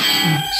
Mm-hmm.